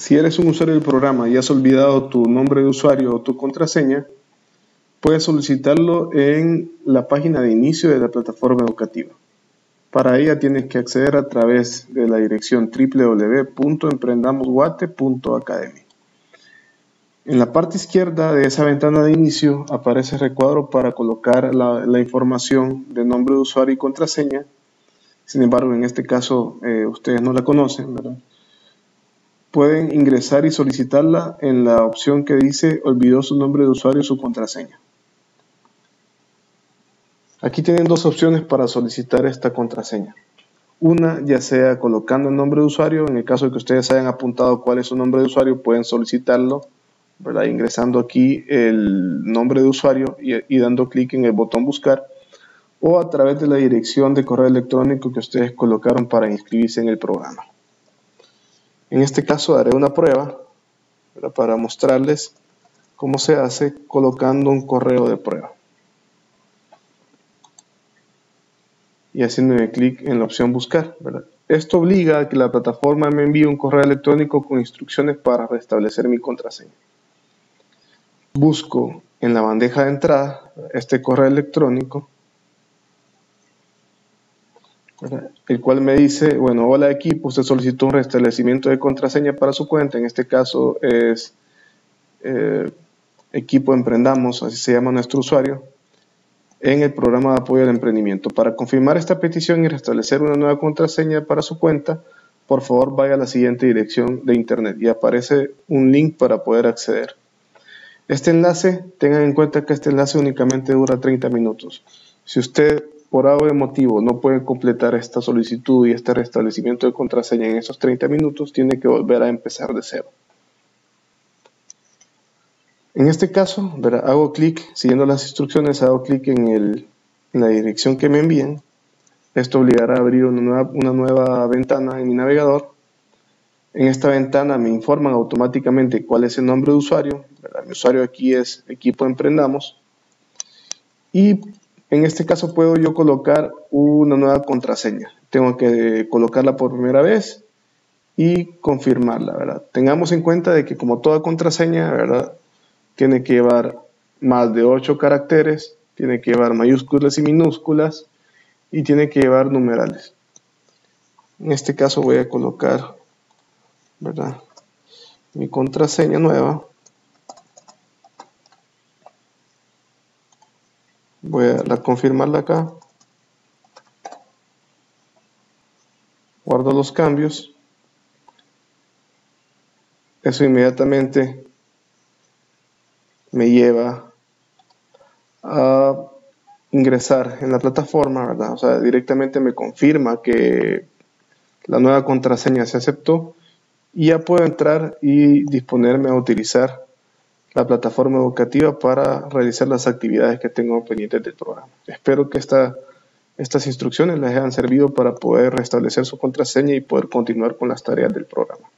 Si eres un usuario del programa y has olvidado tu nombre de usuario o tu contraseña, puedes solicitarlo en la página de inicio de la plataforma educativa. Para ella tienes que acceder a través de la dirección www.emprendamosguate.academy. En la parte izquierda de esa ventana de inicio aparece el recuadro para colocar la, información de nombre de usuario y contraseña. Sin embargo, en este caso eh, ustedes no la conocen, ¿verdad? Pueden ingresar y solicitarla en la opción que dice olvidó su nombre de usuario y su contraseña. Aquí tienen dos opciones para solicitar esta contraseña. Una, ya sea colocando el nombre de usuario, en el caso de que ustedes hayan apuntado cuál es su nombre de usuario, pueden solicitarlo, ¿verdad? ingresando aquí el nombre de usuario y, y dando clic en el botón buscar, o a través de la dirección de correo electrónico que ustedes colocaron para inscribirse en el programa. En este caso haré una prueba para mostrarles cómo se hace colocando un correo de prueba. Y haciéndome clic en la opción buscar. Esto obliga a que la plataforma me envíe un correo electrónico con instrucciones para restablecer mi contraseña. Busco en la bandeja de entrada este correo electrónico el cual me dice, bueno, hola equipo, usted solicitó un restablecimiento de contraseña para su cuenta, en este caso es eh, equipo Emprendamos, así se llama nuestro usuario, en el programa de apoyo al emprendimiento. Para confirmar esta petición y restablecer una nueva contraseña para su cuenta, por favor vaya a la siguiente dirección de internet y aparece un link para poder acceder. Este enlace, tengan en cuenta que este enlace únicamente dura 30 minutos. Si usted por algo motivo no puede completar esta solicitud y este restablecimiento de contraseña en esos 30 minutos, tiene que volver a empezar de cero. En este caso, hago clic, siguiendo las instrucciones, hago clic en, la dirección que me envíen. Esto obligará a abrir una nueva, ventana en mi navegador. En esta ventana me informan automáticamente cuál es el nombre de usuario. Mi usuario aquí es equipo emprendamos. Y en este caso puedo yo colocar una nueva contraseña. Tengo que colocarla por primera vez y confirmarla, ¿verdad? Tengamos en cuenta de que como toda contraseña, ¿verdad? Tiene que llevar más de 8 caracteres, tiene que llevar mayúsculas y minúsculas y tiene que llevar numerales. En este caso voy a colocar, ¿verdad? Mi contraseña nueva. Voy a confirmarla acá guardo los cambios eso inmediatamente me lleva a ingresar en la plataforma, ¿verdad? O sea, directamente me confirma que la nueva contraseña se aceptó y ya puedo entrar y disponerme a utilizar la plataforma educativa para realizar las actividades que tengo pendientes del programa. Espero que estas instrucciones les hayan servido para poder restablecer su contraseña y poder continuar con las tareas del programa.